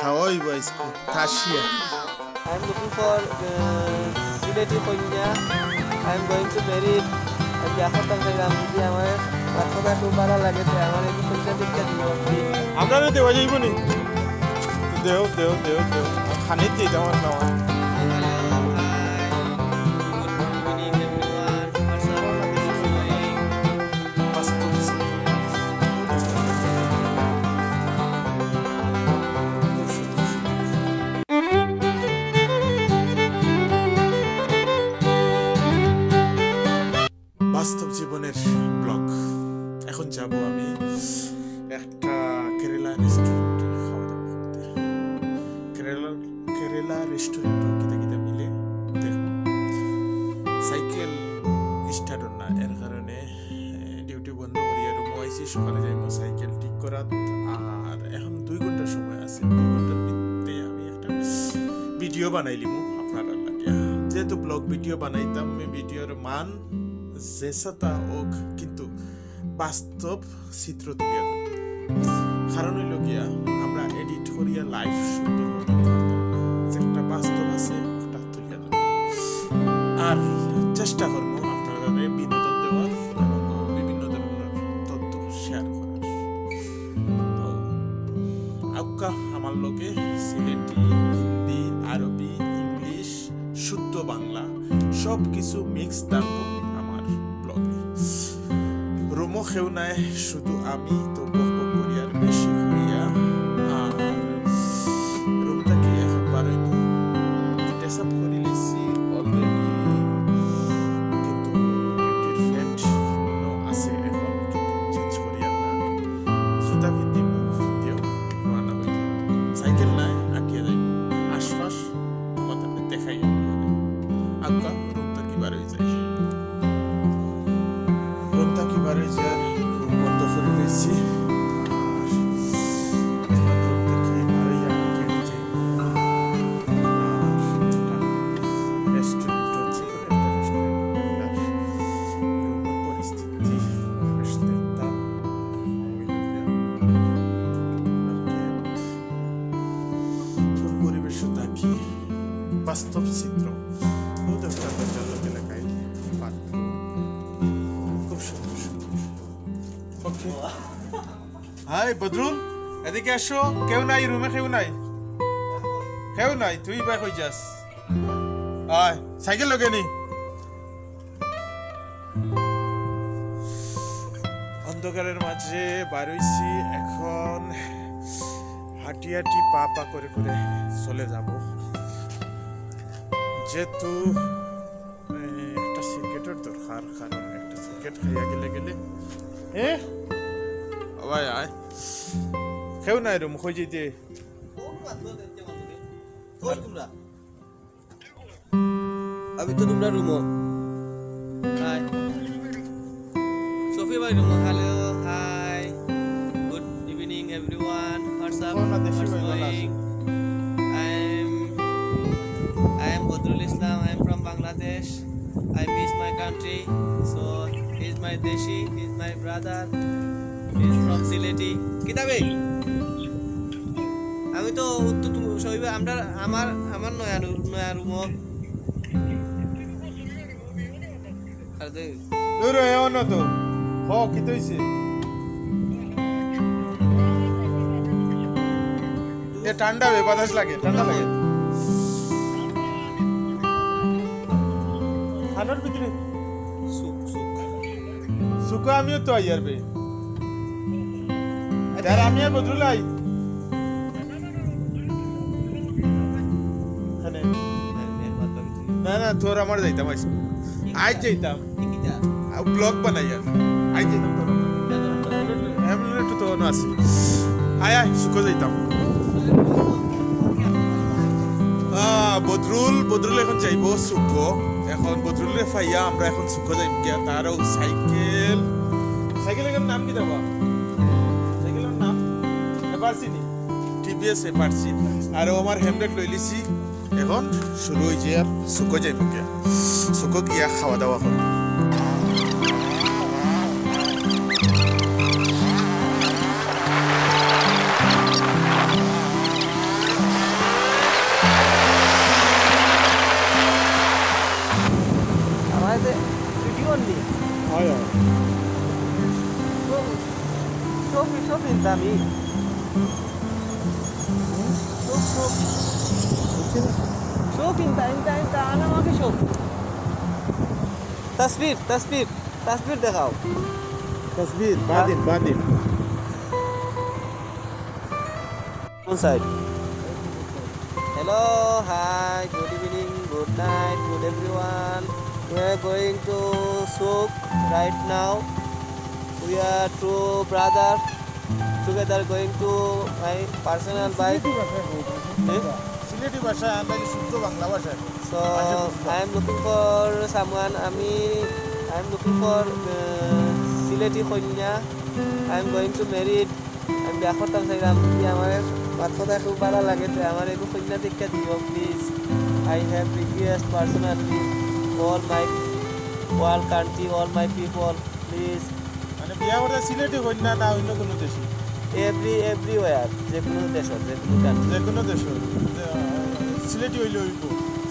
খাওয়া হইব আজকে তাসিয়া I'm looking for uh, Sileti Konya. I'm going to marry করতে গেলাম যদি আমার বাচ্চাটা খুব ভালো লাগে তো আমার এই বিষয়টা দেখতে দিব আপনারা দেওয়া যাইব নি। দেও দেও দেও দেও। খানি দিয়ে যাওয়ার নেওয়া বানাইলিমু আপনারা লাগে। যেহেতু ব্লগ ভিডিও বানাইতাম, আমি ভিডিওর মান জেসাতা ওক কিন্তু বাস্তব চিত্র তুলিয়া কারণ হইল গিয়া, আমরা এডিট করিয়া লাইভ সুন্দর করতে পারতাম একটা বাস্তব আছে, ওটা তুলিয়া আর চেষ্টা করব reunir junto a mim hi, Badrul, এদিকে আসো। কেউ নাই রুমে কেউ নাই। কেউ নাই, তুই বাই হয়ে যাস? আয়, সাইকেল লগে নি। অন্ধকারের মাঝে বারইছি এখন হাঁটি হাঁটি পা পা করে করে চলে যাব। যেহেতু একটা সিগারেটের দরকার, কারণ একটা সিগারেট খাইয়া গেলে গেলে এ? ভাই আয়। কেউ নাই রুম খুঁজে দিয়ে আমি তো তোমরা রুমো। হাই। সফি ভাই রুমো hello hi good evening everyone what's up what's going I am I am Badrul Islam I am from Bangladesh I miss my country so is my desi is my brother from sileti. কিতাবে? আমি তো উত্তর সইবে আমরা আমার আমার নয়া নয়া রুমো আরে তোর এমন তো। হ কি তৈছে? এ ঠান্ডা বে বাতাস লাগে ঠান্ডা লাগে। খানোর ভিতরে। সুখ সুখ। সুখা আমিও তো আই আর বে। আর বদরুল আই না না, তোর আমার যাইতাম আজকে আজ যাইতাম। ব্লগ বানাই আর। আজ যাইতাম তোর। এমন একটু তো আছে। আয় আয়, সুখ যাইতাম। বদরুল বদরুল এখন যাইব, সুখ। এখন বদরুলের ফাইয়া আমরা এখন সুখ যাইব তারও সাইকেল। সাইকেলের নাম কি দেবা পারছি নি টিভিএস এ পারছি আর আমার হেমলেট লই লিছি এখন শুরু হয়েছে আর সুখ যাই গিয়া সুখ গিয়া খাওয়া দাওয়া করব তসবির তসবির তসবির দেখাও तस्वीर बादिन बादिन Full side. Hello, hi, good evening, good night, good everyone. We are going to Suk right now. We are two brothers together going to my personal bike. Sylheti ভাষা আমরা শুদ্ধ বাংলা ভাষা So I am looking for someone. Ami, I am looking for uh, Sileti Konya. I am going to marry it. আমি বিয়া করতাম চাইলাম কি আমার মাথাটা খুব ভালো লাগে তো আমার একটু কন্যা দীক্ষা দিও please I have request personally all my all country all my people please মানে বিয়া করতে সিলেটি কন্যা না অন্য কোনো দেশে? এভরি এভরিওয়ার যে কোনো দেশত যে কোনো কান্ট্রি যে কোনো দেশ। সিলেটি হইলে হইব।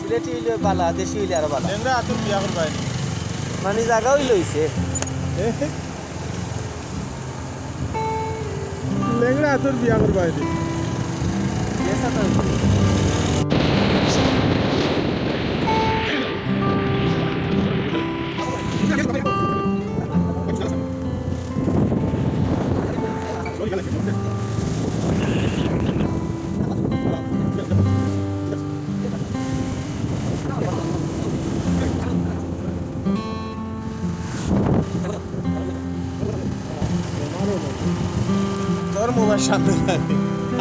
সিলেটি হইলে বালা দেশি হইলে আরও বালা। লেংরা হাতুর বিয়া করবা মানে জায়গা হইলে হইছে। লেংরা হাতুর বিয়া করবা I know. তোর সামনে নাই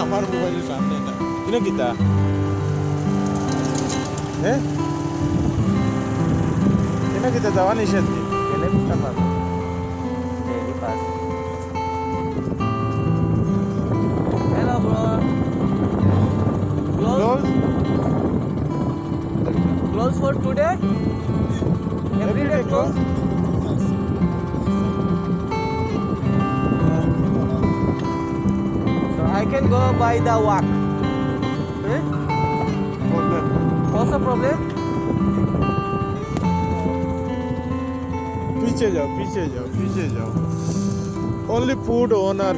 আমার মোবাইলের সামনে না কিনো কিতা হ্যাঁ কিনো কিতা যাওয়া নিষেধ কি Ele está by the walk. Eh? বলবেন What's the problem? पीछे जाओ पीछे जाओ पीछे जाओ only food owner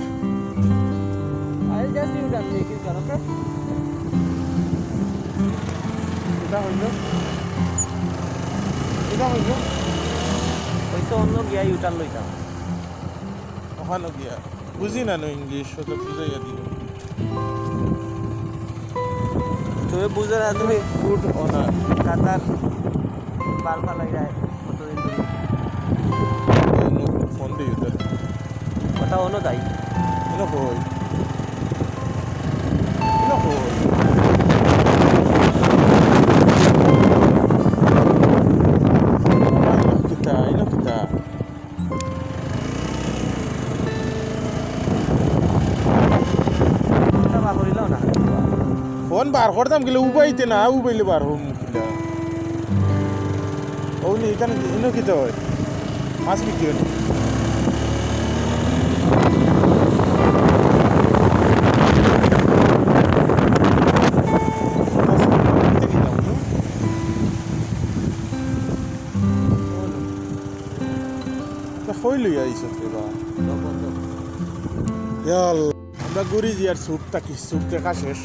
I'll just do that. Take it, okay? এটা হইল এটা হইল ওইটা অন্য গিয়া ইউটার্ন লইতাম ওখানে গিয়া বুঝি না নো ইংলিশ ওটা বুঝাইয়া দিল তুমি বুঝে না তুমি ফুড ওনার কাতার বাল ফালাই যায় কতদিন দিয়ে কথা অন্য কই ইনো কই বার করতাম গেলে উবাইতে না, উবাইলে বার হম ওনি এখানে ইনো কিতা হয় মাছ বিক্রি হয় আমরা ঘুরি যে আর সুপ থাকি সুপ দেখা শেষ।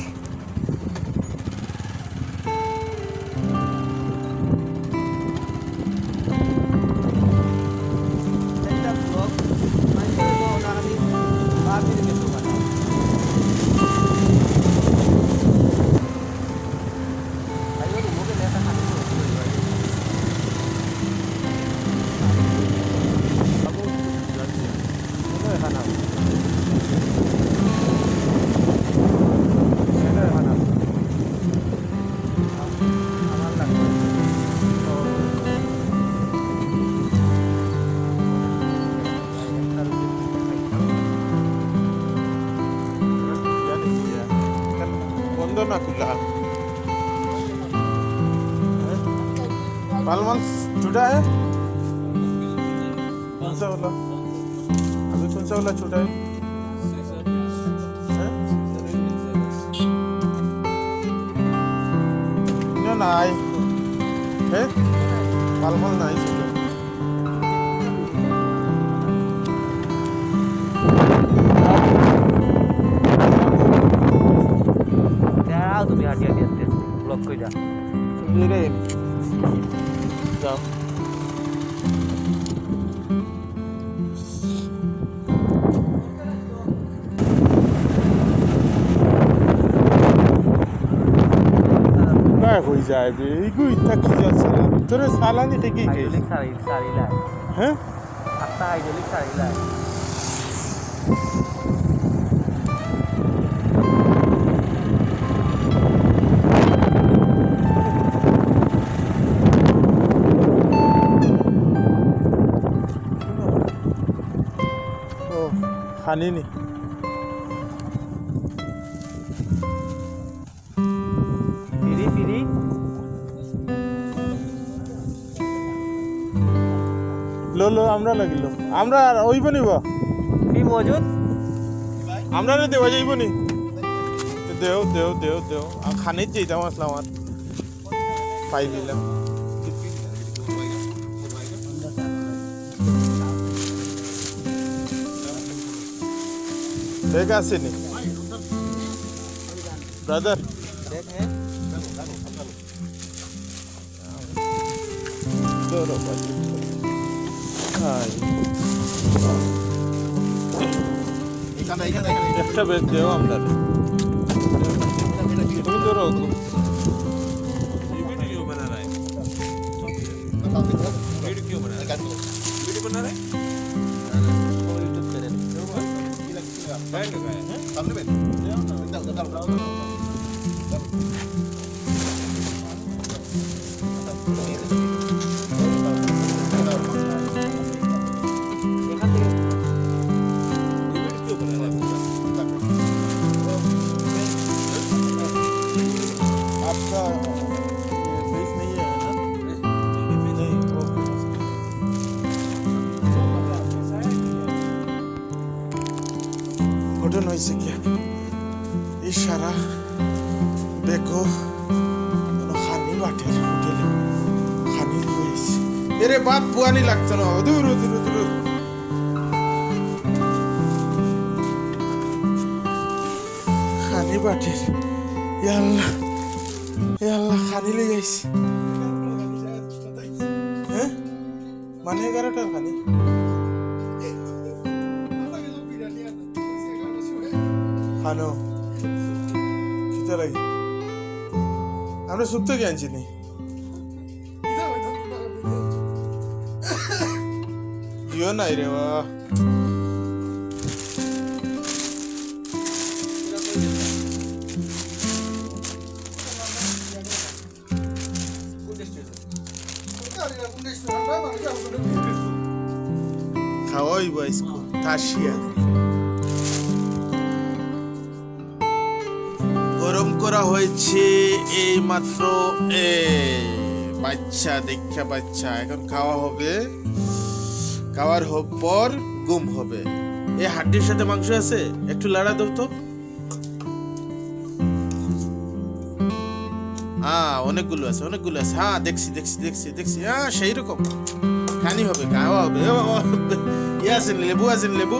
चवला अजून कोण चवला छोटा आहे নাই হে মালমল নাই তুমি হাঁটি হাঁটি আসতে ব্লক করে যা যাও হয়ে যায় বে এইগুই থাকি যা সালানি তোরে সালানি থেকে গেছে হাইড্রোলিক সারি সারিলা হ্যাঁ আটটা হাইড্রোলিক সারিলা ও খানিনি আমরা লাগিল আমরা আর ওইব নিব ফি মজুদ? আমরা রে দেওয়া যাইব নি? দেও দেও দেও দেও। খানিত যেতাম আসলাম আর। পাই দিলাম। ঠিক আছে নি? ব্রাদার। হাই একটা বেশ দেও আমরা তুমি ধরো वीडियो बना रहा है वीडियो क्यों बना रहा है वीडियो बना रहा है ইউটিউব চ্যানেল बैठ गया है এখান বুয়ানি লাগতো না। দূর দূর দূর খানি বাটের। ইয়াল্লা ইয়াল্লা খানি লেগে মানে এগারোটার খানি? খানো। খিদে লাগে। আমরা শুক্তো কি আনছি নি? ইও নাই রে বা খাওয়াই বয়স্ক তাসিয়া গরম করা হয়েছে এই মাত্র এ, বাচ্চা, দেখা বাচ্চা, এখন খাওয়া হবে। খাওয়ার হোক পর গুম হবে। এই হাড্ডির সাথে মাংস আছে? একটু লাড়া দাও তো। হ্যাঁ অনেকগুলো আছে অনেকগুলো আছে। হ্যাঁ দেখছি দেখছি দেখছি দেখছি। হ্যাঁ সেই রকম খানি হবে, খাওয়া হবে। ইয়ে আছেন লেবু আছেন লেবু?